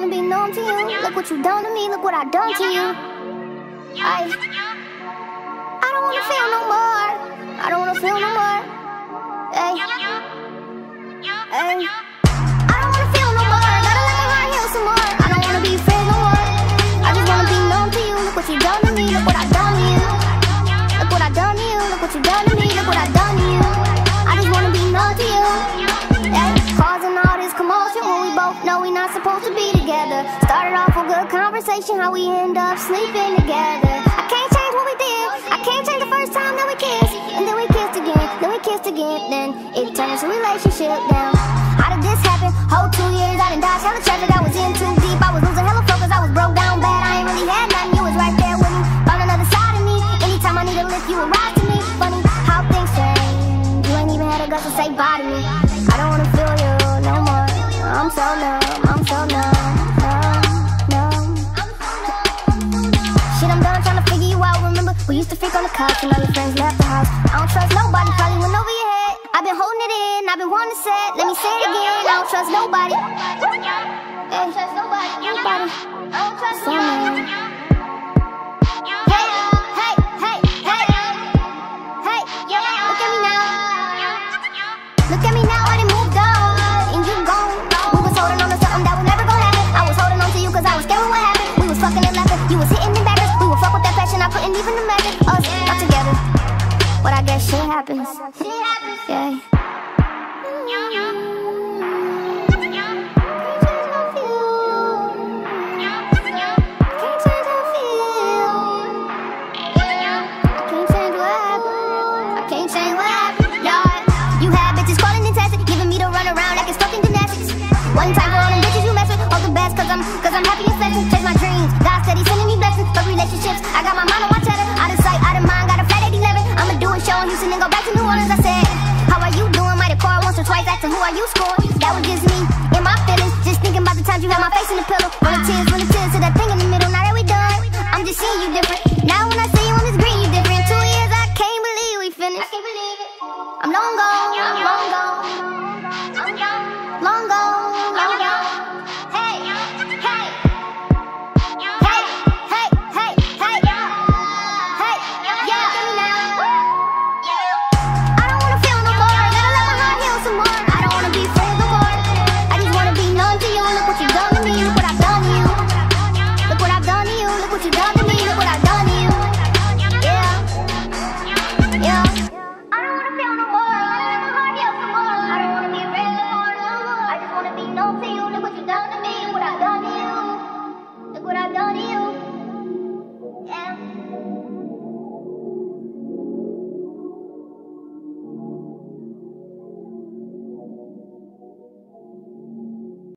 wanna be known to you. Look what you done to me, look what I done to you. I, I don't wanna feel no more. I don't wanna feel no more. Hey, hey. I don't wanna feel no more. Gotta let my heart heal some more. I don't wanna be friends no more. I just wanna be known to you. Look what you done to me, look what I done to you. Look what I done to you, look what you done to me, look what I done to you. Both know we not supposed to be together. Started off a good conversation, how we end up sleeping together. I can't change what we did. I can't change the first time that we kissed, and then we kissed again, then we kissed again, then it into a relationship. Now, how did this happen? Whole two years I done dodged hella traffic. I was in too deep. I was losing hella focus. I was broke down bad. I ain't really had nothing. You was right there with me, on another side of me. Anytime I need a lift, you would ride to me. Funny how things change. You ain't even had a guts to say bye to me. I'm so numb. I'm so numb. Numb, numb. Shit, I'm done to figure you out. Remember, we used to freak on the couch and all friends left the house. I don't trust nobody, probably went over your head. I've been holding it in, I've been wanting to say. Let me say it again. I don't trust nobody. I don't trust nobody. I don't trust. Hey, like it's fucking gymnastics. One time for all them bitches you mess with, all the best, cause I'm, cause I'm happy and flexing. Orleans. I said, How are you doing? Might have called once or twice, asking who are you scoring. That was just me in my feelings, just thinking about the times you had my face in the pillow.